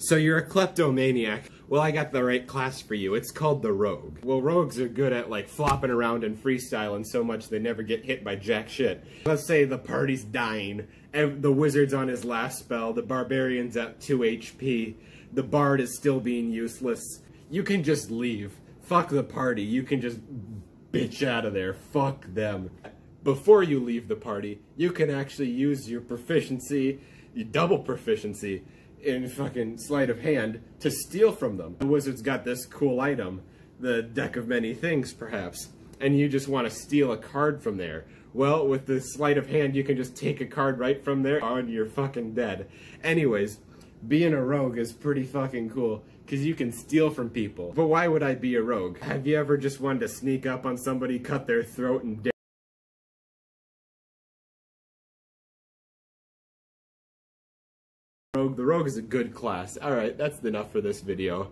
So you're a kleptomaniac. Well, I got the right class for you. It's called the Rogue. Well, rogues are good at like flopping around and freestyling so much they never get hit by jack shit. Let's say the party's dying, and the wizard's on his last spell, the barbarian's at 2 HP, the bard is still being useless. You can just leave. Fuck the party. You can just bitch out of there. Fuck them. Before you leave the party, you can actually use your proficiency, your double proficiency, in fucking sleight of hand to steal from them. The wizard's got this cool item, the deck of many things perhaps, and you just want to steal a card from there. Well, with the sleight of hand, you can just take a card right from there and you're fucking dead. Anyways, being a rogue is pretty fucking cool because you can steal from people. But why would I be a rogue? Have you ever just wanted to sneak up on somebody, cut their throat, and Rogue. The Rogue is a good class. Alright, that's enough for this video.